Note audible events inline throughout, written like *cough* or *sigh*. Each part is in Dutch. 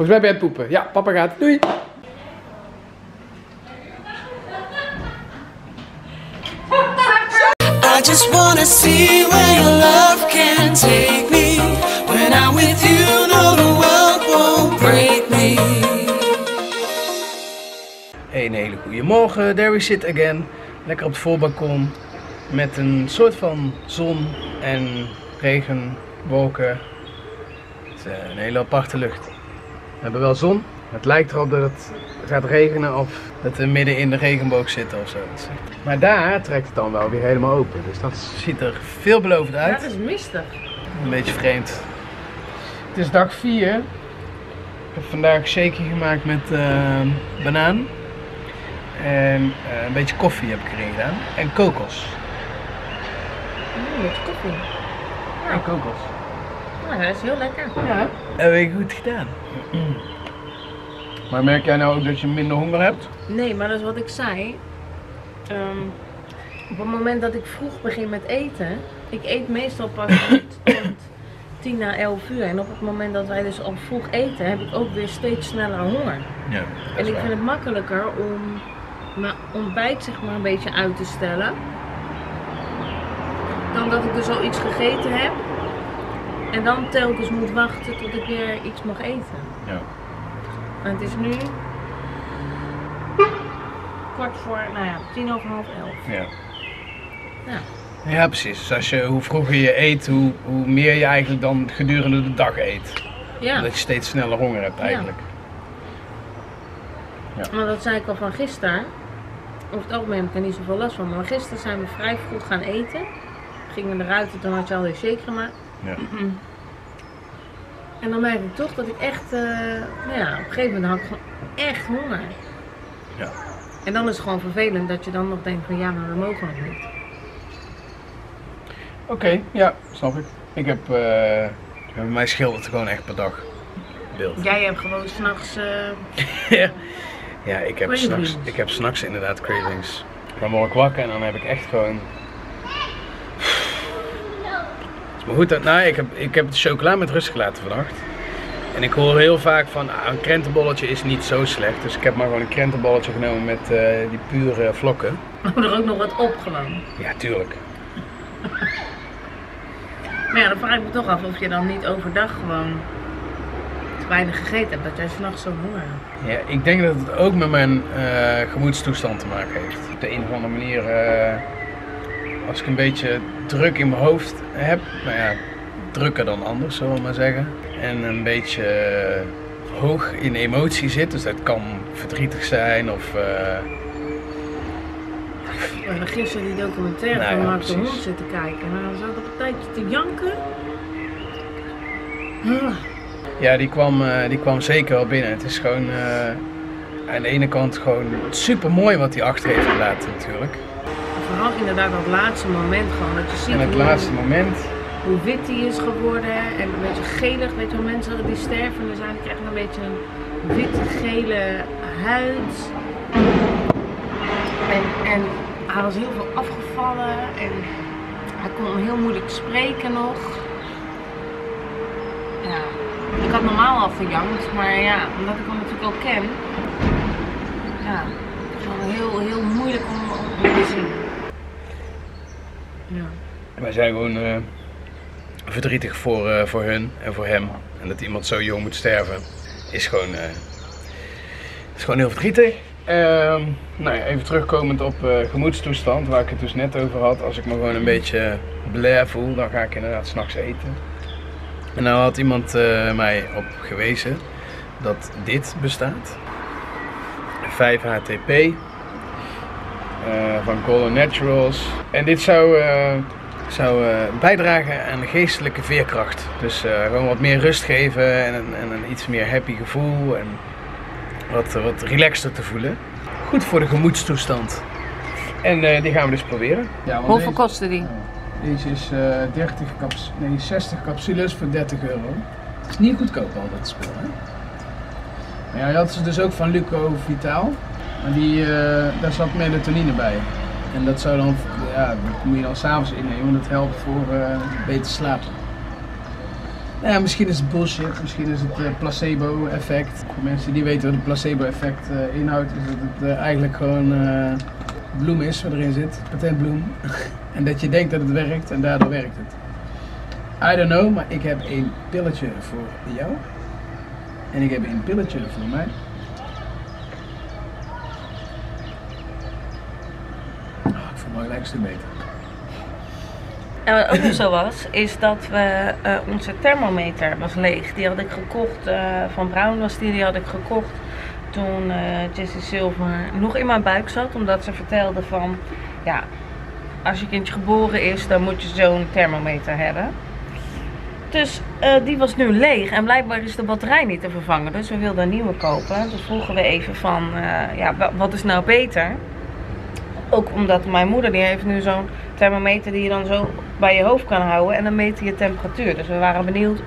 Volgens mij ben je aan het poepen. Ja, papa gaat. Doei. I just wanna see where your love can take me. When I'm with you, no, the world won't break me. Een hele goede morgen, there we sit again. Lekker op het voorbalkon met een soort van zon en regen, wolken. Het is eh, een hele aparte lucht. We hebben wel zon. Het lijkt erop dat het gaat regenen of dat we midden in de regenboog zitten of zo. Dat Maar daar trekt het dan wel weer helemaal open. Dus dat ziet er veelbelovend Ja, uit. het is mistig. Een beetje vreemd. Het is dag 4. Ik heb vandaag shaky gemaakt met eh, banaan. En eh, een beetje koffie heb ik erin gedaan. En kokos. Mm, met koffie. En kokos. Dat is heel lekker. Ja. Heb ik goed gedaan. Maar merk jij nou ook dat je minder honger hebt? Nee, maar dat is wat ik zei. Ehm, op het moment dat ik vroeg begin met eten, ik eet meestal pas *coughs* tot 10 na 11 uur. En op het moment dat wij dus al vroeg eten, heb ik ook weer steeds sneller honger. Ja. En ik vind het makkelijker om mijn ontbijt zeg maar een beetje uit te stellen. Dan dat ik dus al iets gegeten heb. En dan telkens moet wachten tot ik weer iets mag eten. Ja. En het is nu kwart voor, nou ja, tien over half elf. Ja. Ja. Ja, precies. Dus als je, hoe vroeger je eet, hoe, hoe meer je eigenlijk dan gedurende de dag eet. Ja, Dat je steeds sneller honger hebt eigenlijk. maar dat zei ik al van gisteren. Over het algemeen heb ik er niet zoveel last van. Maar gisteren zijn we vrij vroeg gaan eten. Gingen we eruit en toen had je alweer shake gemaakt. Ja. En dan merk ik toch dat ik echt, eh, nou ja, op een gegeven moment had ik gewoon echt honger. Ja. En dan is het gewoon vervelend dat je dan nog denkt van ja, maar we mogen nog niet. Oké, ja, snap ik. Ik heb, eh, bij mij scheelt het gewoon echt per dag. Beeld. Jij hebt gewoon s'nachts, eh *laughs* ja, ik heb Cravings. s'nachts, ik heb s'nachts inderdaad cravings. Dan word ik wakker en dan heb ik echt gewoon... Het is maar goed dat, nou, ik heb, ik heb de chocola met rust gelaten vannacht. En ik hoor heel vaak van, ah, een krentenbolletje is niet zo slecht. Dus ik heb maar gewoon een krentenbolletje genomen met eh, die pure vlokken. *laughs* hou er ook nog wat op gewoon. Ja, tuurlijk. *laughs* Maar ja, dan vraag ik me toch af of je dan niet overdag gewoon te weinig gegeten hebt. Dat jij s'nachts zo honger hebt. Ja, ik denk dat het ook met mijn eh, gemoedstoestand te maken heeft. Op de een of andere manier, eh, als ik een beetje druk in mijn hoofd heb, nou ja, drukker dan anders, zullen we maar zeggen. En een beetje eh, hoog in emotie zit, dus dat kan verdrietig zijn of... eh, We hebben gisteren die documentaire Nou van ja, Mark de. Hond zitten kijken. En dan zat ik een tijdje te janken. Ah, ja, die kwam, eh, die kwam zeker wel binnen. Het is gewoon aan de ene kant gewoon super mooi wat hij achter heeft gelaten natuurlijk. Vooral inderdaad dat laatste moment gewoon. Dat je ziet En het hoe, laatste moment, hoe wit die is geworden. En een beetje gelig. Weet je wel, mensen die stervende zijn, die krijgen een beetje een witte gele huid. En, en hij was heel veel afgevallen. En hij kon heel moeilijk spreken nog. Ja, ik had normaal al gejankt. Maar ja, omdat ik hem natuurlijk al ken. Ja, het is wel heel, heel moeilijk om, om te zien. Ja. Wij zijn gewoon eh, verdrietig voor, eh, voor hun en voor hem. En dat iemand zo jong moet sterven, is gewoon, eh, is gewoon heel verdrietig. Ehm, nou even terugkomend op gemoedstoestand, waar ik het dus net over had. Als ik me gewoon een beetje blij voel, dan ga ik inderdaad s'nachts eten. En nou had iemand mij op gewezen dat dit bestaat. 5-HTP eh, van Golden Naturals. En dit zou, eh, zou eh, bijdragen aan de geestelijke veerkracht. Dus eh, gewoon wat meer rust geven en een, en een iets meer happy gevoel en wat, wat relaxter te voelen. Goed voor de gemoedstoestand. En eh, die gaan we dus proberen. Ja, Hoeveel kostte die? deze is eh 30 caps nee, 60 capsules voor 30 euro. Het is niet goedkoop al dat spul, hè? Maar ja, je had ze dus ook van Luco Vitaal. Maar die, eh, daar zat melatonine bij. En dat zou dan, ja, dat moet je dan s'avonds innemen, want dat helpt voor eh, beter slapen. Nou ja, misschien is het bullshit, misschien is het eh, placebo-effect. Voor mensen die weten wat het placebo-effect inhoudt, is dat het eigenlijk gewoon bloem is wat erin zit, patentbloem. *laughs* en dat je denkt dat het werkt en daardoor werkt het. I don't know, maar ik heb een pilletje voor jou. En ik heb een pilletje voor mij. Oh, ik voel me gelijk een stuk beter. En wat ook zo was, is dat we, eh, onze thermometer was leeg. Die had ik gekocht, eh, van Brown was die, die had ik gekocht toen eh Jessie Silver nog in mijn buik zat. Omdat ze vertelde van, ja, als je kindje geboren is, dan moet je zo'n thermometer hebben. Dus die was nu leeg en blijkbaar is de batterij niet te vervangen. Dus we wilden een nieuwe kopen. Dus vroegen we even van, ja, wa- wat is nou beter? Ook omdat mijn moeder die heeft nu zo'n thermometer die je dan zo bij je hoofd kan houden en dan meet hij je temperatuur. Dus we waren benieuwd,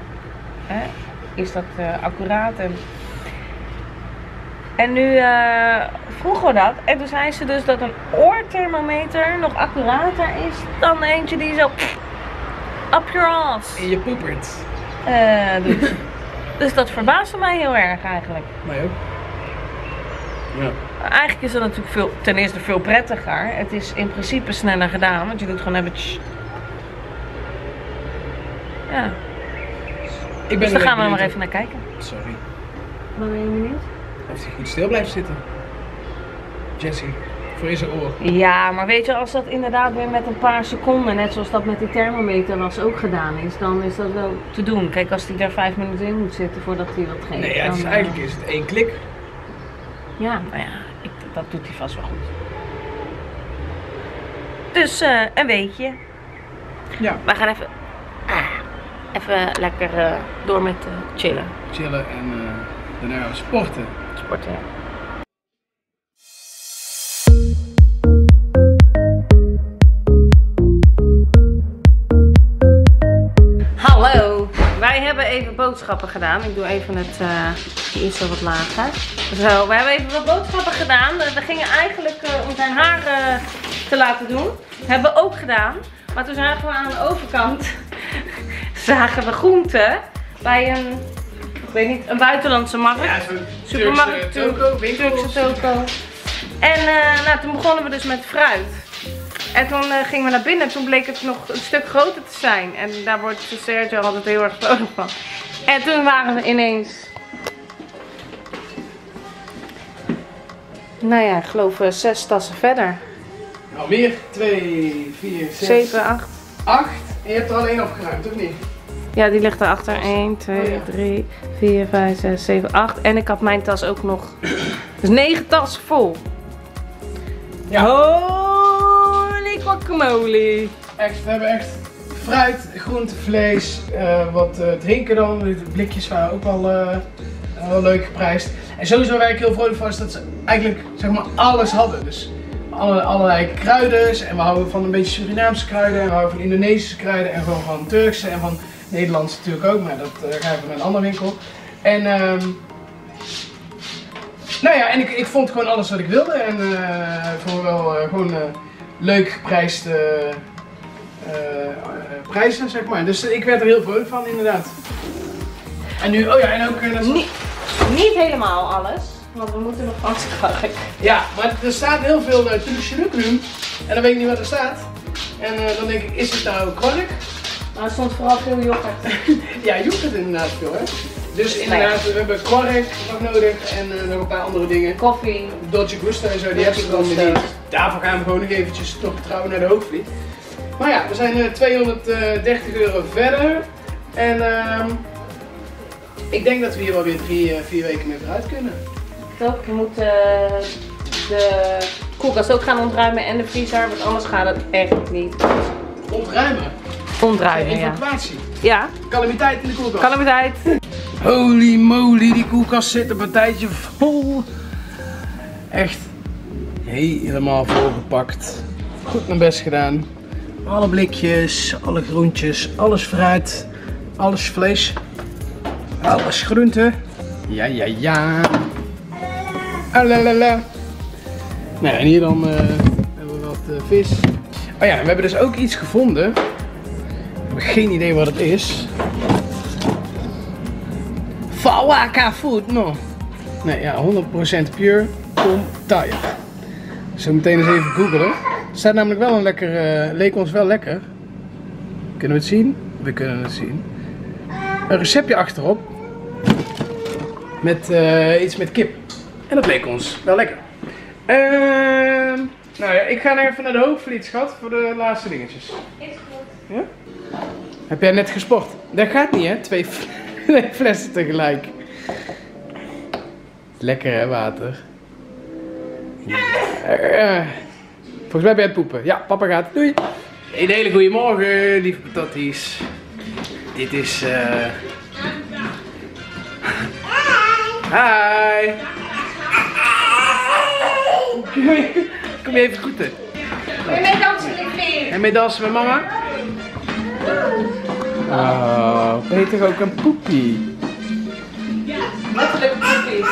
hè, is dat eh, accuraat? En, en nu eh, vroegen we dat en toen zei ze dus dat een oorthermometer nog accurater is dan eentje die zo up your ass In je poepert. eh, doet. *laughs* dus dat verbaasde mij heel erg eigenlijk. Mij ook. Ja. Eigenlijk is het natuurlijk veel, ten eerste veel prettiger. Het is in principe sneller gedaan, want je doet gewoon even. Ja, Ik ben dus daar gaan we maar even naar kijken. Sorry. Wat ben je benieuwd? Of hij goed stil blijft zitten. Jesse, voor in zijn oor. Ja, maar weet je, als dat inderdaad weer met een paar seconden, net zoals dat met die thermometer was ook gedaan is, dan is dat wel te doen. Kijk, als die daar vijf minuten in moet zitten voordat hij wat geeft. Nee, ja, het is, dan, eh, eigenlijk is het één klik. Ja, nou ja, ik, dat doet hij vast wel goed. Dus eh, een weetje. Ja. We gaan even, ah, even lekker eh, door met eh, chillen, Chillen en eh, daarna sporten. sporten. ja. Hallo, wij hebben even boodschappen gedaan. Ik doe even het uh, eerste wat lager. Zo, we hebben even wat boodschappen gedaan. We gingen eigenlijk eh, om zijn haar eh, te laten doen. Hebben we ook gedaan. Maar toen zagen we aan de overkant *laughs* zagen we groenten bij een, ik weet niet, een buitenlandse markt. Ja, Supermarkt, Turkse toko, winkel. Turkse toko. En nou, toen begonnen we dus met fruit. En toen eh, gingen we naar binnen en toen bleek het nog een stuk groter te zijn. En daar wordt Sergio altijd heel erg vrolijk van. En toen waren we ineens... Nou ja, ik geloof eh, zes tassen verder. Nou, meer. 2, 4, 6, Zeven, acht. 8. En je hebt er al één opgeruimd, of niet? Ja, die ligt erachter. 1, Oh 2, ja. 3, 4, 5, 6, 7, 8. En ik had mijn tas ook nog. Dus negen tassen vol. Ja. Holy guacamole. Echt, we hebben echt fruit, groente, vlees, eh, wat eh, drinken dan. De blikjes waren ook wel, eh, wel leuk geprijsd. En sowieso waar ik heel vrolijk van is dat ze eigenlijk zeg maar alles hadden. Dus alle, allerlei kruiden. En we houden van een beetje Surinaamse kruiden. En we houden van Indonesische kruiden. En gewoon van Turkse. En van Nederlandse natuurlijk ook. Maar dat gaan we naar een andere winkel. En ehm nou ja, en ik, ik vond gewoon alles wat ik wilde. En vond wel gewoon leuk geprijsd eh, eh, prijzen, zeg maar. Dus ik werd er heel vrolijk van, inderdaad. En nu, oh ja, en ook... eh, Niet, niet helemaal alles. Want we moeten nog van scharrek. Ja, maar er staat heel veel uh, nu En dan weet ik niet wat er staat. En dan denk ik, is het nou kwark? Maar er stond vooral veel yoghurt. *laughs* Ja, yoghurt inderdaad veel, hè. Dus inderdaad, we hebben kwark nog nodig en eh, nog een paar andere dingen. Koffie. Dolce Gusto en zo, die hebben ze dan weer niet. Daarvoor gaan we gewoon nog eventjes toch trouw naar de hoofdvliet. Maar ja, we zijn eh, 230 euro verder. En ehm, ik denk dat we hier wel weer drie, eh, vier weken mee vooruit kunnen. Toch, je moet eh, de koelkast ook gaan ontruimen en de vriezer. Want anders gaat het echt niet. Ontruimen. Ontruimen, ja. Evacuatie. Ja, Calamiteit in de koelkast. calamiteit. Holy moly, die koelkast zit een partijtje vol. Echt helemaal volgepakt. Goed mijn best gedaan. Alle blikjes, alle groentjes, alles fruit, alles vlees, alles groente. Ja, ja, ja. Alalala. Nou, en hier dan eh, hebben we wat eh, vis. Oh ja, we hebben dus ook iets gevonden. We hebben geen idee wat het is. Fawaka Food, no. Nee, ja, 100% pure Tom Tire. Zo meteen eens even googelen. Het staat namelijk wel een lekker, eh, leek ons wel lekker. Kunnen we het zien? We kunnen het zien. Een receptje achterop. Met eh, iets met kip. En dat leek ons wel lekker. Ehm, nou ja, ik ga nog even naar de hoofdvliet, schat, voor de laatste dingetjes. Is goed. Ja? Heb jij net gesport? Dat gaat niet, hè? Twee, *laughs* twee flessen tegelijk. Lekker, hè, water? Eh, volgens mij ben je het poepen. Ja, papa gaat. Doei. Een hele goede morgen, lieve patatties. Dit is... eh Hi. Kom je, kom je even groeten? Wil je mee dansen, liefie? En mee dansen met mama? Oh, ben je toch ook een poepie? Letterlijk liefie.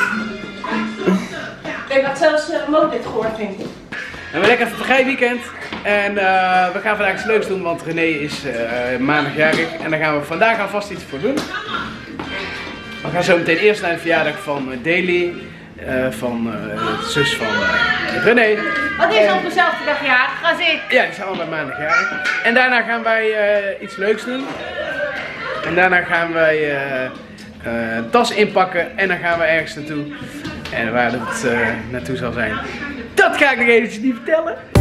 Ik denk dat zelfs uh, Mo dit gehoord heeft. We hebben lekker een vrij weekend. En eh, we gaan vandaag iets leuks doen, want René is eh maandagjarig. En daar gaan we vandaag alvast iets voor doen. We gaan zo meteen eerst naar de verjaardag van Daily. eh, van eh, de zus van René. Wat is op dezelfde dag jarig als ik? Ja, die zijn allebei maandagjarig. En daarna gaan wij eh, iets leuks doen. En daarna gaan wij eh, eh, een tas inpakken en dan gaan we ergens naartoe. En waar dat eh, naartoe zal zijn, dat ga ik nog eventjes niet vertellen.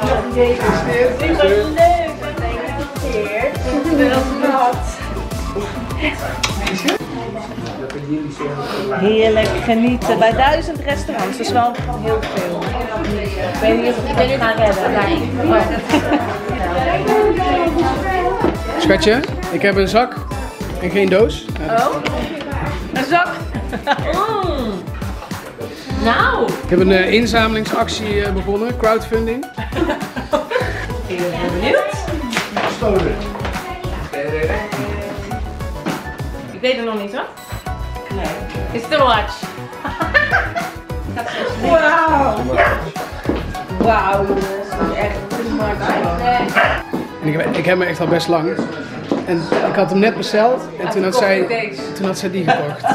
dat hij gefeliciteerd. Wel nat. Heerlijk genieten bij duizend restaurants. Dat is wel heel veel. Ik weet niet of ik dat ga redden. Schatje, ik heb een zak en geen doos. Oh, een zak. *laughs* Nou, Ik heb een eh, inzamelingsactie eh, begonnen, crowdfunding. ik ben benieuwd. Ik weet het nog niet hoor. Nee. *laughs* Is het een watch? Wauw. Wauw jongens, dat is echt too much. En ik, heb- ik heb hem echt al best lang. En ik had hem net besteld en toen had zij, toen had zij die gekocht. En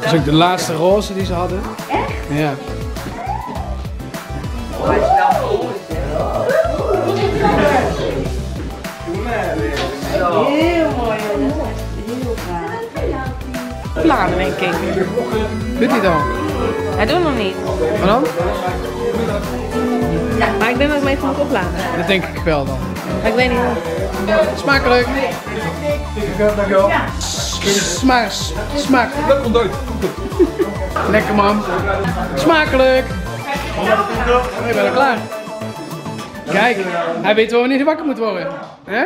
Dat is ook de laatste roze die ze hadden. Echt? Ja. Heel mooi. Heel gaaf. Planen denk ik. Doet hij dan? Hij doet nog niet. Maar dan? Maar ik denk dat ik hem even moet opladen. Dat denk ik wel dan. Maar ik weet niet hoe. Smakelijk. Dankjewel. Smaak. Smaak. Uit. Lekker man. Smakelijk. Ik ben al klaar. Kijk, hij weet wel wanneer hij wakker moet worden. Hè?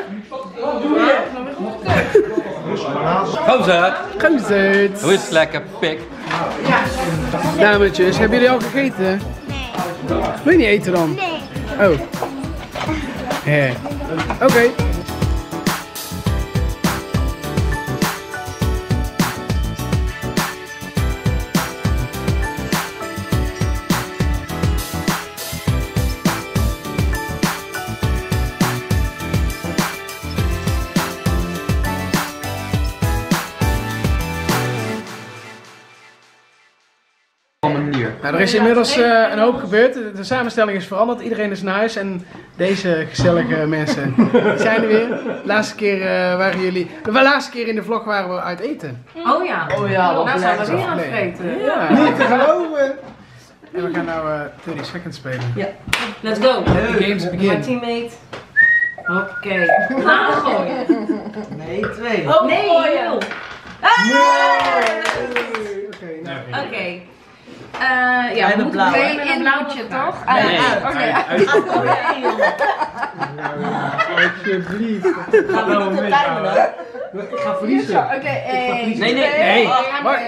Gozer, Goed. hoe is het lekker, pik? Dametjes, hebben jullie al gegeten? Wil je niet eten dan? Nee. Oh. Hé. Oké. Nou, er is inmiddels eh, een hoop gebeurd. De, samenstelling is veranderd. Iedereen is naar huis. En deze gezellige *laughs* mensen zijn er weer. De laatste keer eh, waren jullie... De laatste keer in de vlog waren we uit eten. Oh ja. Oh ja, nou zijn we weer aan het Nee. vreten. Ja. Niet te geloven. En we gaan nou eh 30 seconds spelen. Let's go. The games My begin. teammate. Oké. Nagooien. Nee, twee. Oh, nee. heel. Oké, nou. Oké. Eh ja, En een met een blauwtje, toch? Nee. Nee. Alsjeblieft. Ga wel met timen Ik ga verliezen. Oké. Nee, nee, Nee, Oh.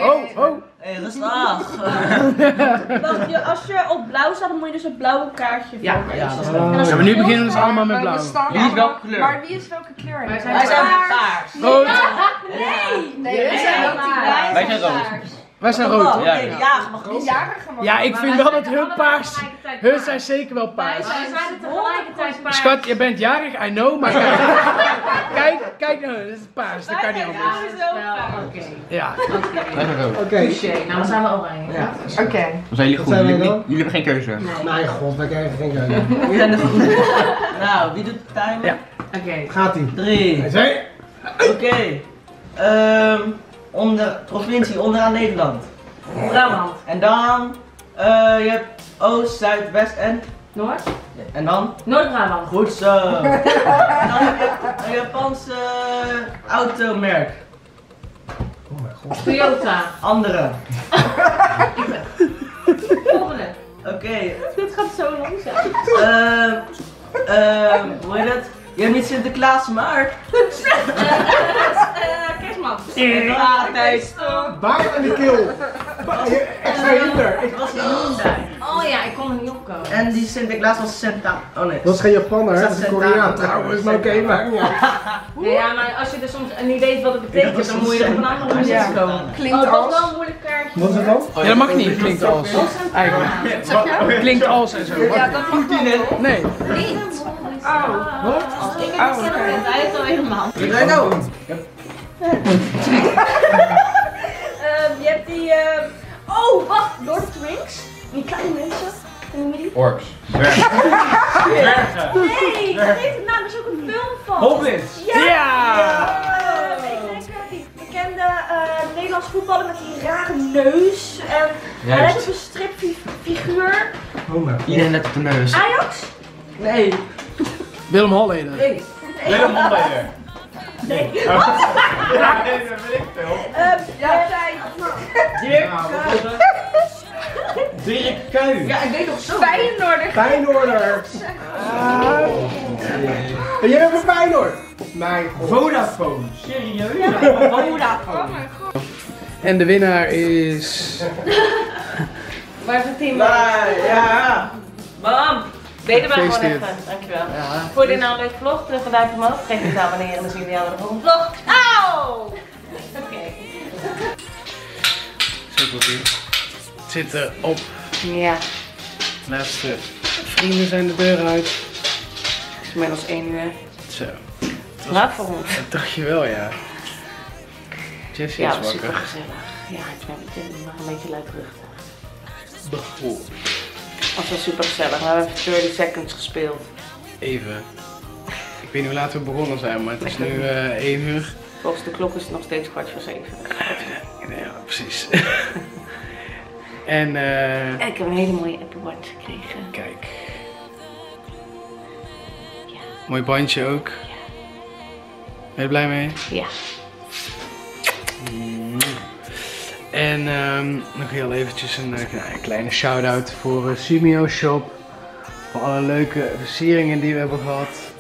Oh, oh. Hé, rustig. *laughs* Wacht, je- als je op blauw staat, dan moet je dus het blauwe kaartje Ja. volgen. Ja, dat is En wel. als Ja, maar nu beginnen we dus allemaal met blauw. Wie is welke kleur? Maar wie is welke kleur? Wij zijn Wij zijn Paars. Rood. Nee, nee, wij zijn paars. Wij zijn rood. Wij zijn rood. Ja. de jager mag niet. jager Ja, ik vind wel dat hun paars... Hun zijn zeker wel Wij paars. zijn tegelijkertijd paars. Schat, je bent jarig, I know, maar kijk. *laughs* Kijk, kijk naar hun, dat is paars, dat kan niet anders. Wel, Oké. Ja. Wij zijn rood. Oké. Nou, dan zijn we oranje. Ja. Oké. Dan zijn jullie goed. zijn wij Jullie, jullie hebben geen keuze. Mijn god, wij krijgen geen keuze. *laughs* Wie zijn de goede? Nou, wie doet de timer? Ja. Oké. Gaat ie. Drie. Zij. Oké. Ehm, onder, provincie onderaan Nederland. Brabant. En dan, eh, je hebt Oost, Zuid, West en, Noord. en dan? Noord-Brabant. Goed zo. *laughs* en dan heb je een Japanse automerk. Oh mijn god. Toyota. Andere. Volgende. Oké. Dit gaat zo langzaam. Ehm, ehm, hoe heet het? Je hebt niet Sinterklaas, maar... *laughs* Eh, kerstman. Sinterklaas. Baard aan de keel. Extra hinder. Het was een Hyundai. Oh ja, ik kon er niet opkomen. En die Sinterklaas was Santa. Oh nee. Dat is geen Japaner, dat is een. Koreaan trouwens. Maar oké, maakt niet uit. Ja, maar als je er soms niet weet wat het betekent, dan moet je op een andere manier Ja. komen. Klinkt Oh, dat was als. wel een moeilijk kaartje. Wat is het dan? Ja, dat mag niet, klinkt als. Eigenlijk. Klinkt als en zo. Ja, dat mag wel. Nee. Niet. Oh. Wat? Ik heb het zelf niet. Hij heeft al helemaal. Nou. Ehm, je hebt die. ehm, Oh, wacht. Lord of the Rings. Die kleine mensen. Jullie die? Orks. Nee, dat heeft een naam. Er is ook een film van. Hobbits. Ja! Ja! Ik denk die bekende eh Nederlands voetballer met die rare neus. En hij heeft een stripfiguur. Oh mijn god. Iedereen let op de neus. Ajax? Nee. Willem Holleder. Nee. Willem Holleder. Nee. *laughs* Oh. Ehm, jij zei Dirk. Dirk Kuyt. Ja, ik weet nog zo. Feyenoorder. Feyenoorders. Ah. En jij bent van Feyenoord. Mijn god. Vodafone. Serieus? Vodafone. En de winnaar is... *laughs* Waar is het team? Ja. Bam! Er maar gewoon even. Dankjewel. Vond je dit nou een leuke vlog? Terug een duimpje omhoog. Geef het abonneren en dan zien we jou bij de volgende vlog. Auw! Oké. Zo goed hier. Het zit erop. Ja, De laatste vrienden zijn de deur uit. het is inmiddels 1 uur. Zo. Laat voor ons. Dat dacht je wel, ja. Jessie Ja, is was super wakker. gezellig. Ja, ik ben een beetje, nog een beetje luidruchtig. Oeh, Was super gezellig. We hebben even 30 seconds gespeeld. Even. Ik weet niet hoe laat we begonnen zijn, maar het is nu eh 1 uur. Volgens de klok is het nog steeds kwart voor zeven. Ja, precies. *laughs* en eh En ik heb een hele mooie Apple Watch gekregen. kijk. Mooi bandje ook. Ben je blij mee? Ja. En ehm, nog heel eventjes een, eh, een kleine shout-out voor Simeo Shop. Voor alle leuke versieringen die we hebben gehad.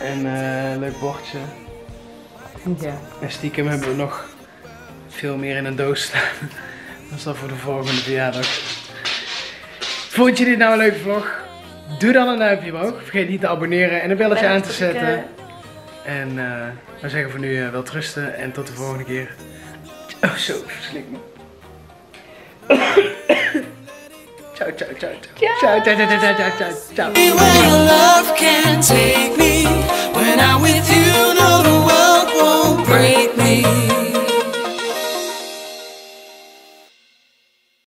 En een leuk bordje. Ja. En stiekem hebben we nog veel meer in een doos staan. *laughs* Dat is dan voor de volgende verjaardag. Vond je dit nou een leuke vlog? Doe dan een duimpje omhoog. Vergeet niet te abonneren en een belletje aan te zetten. En eh we zeggen voor nu eh, wel trusten en tot de volgende keer. Oh zo, verslik me. ciao, ciao, ciao, ciao. Ciao, ciao, ciao, ciao, ciao, ciao, ciao. Where your love can take me. When I'm with you, no, the world won't break me.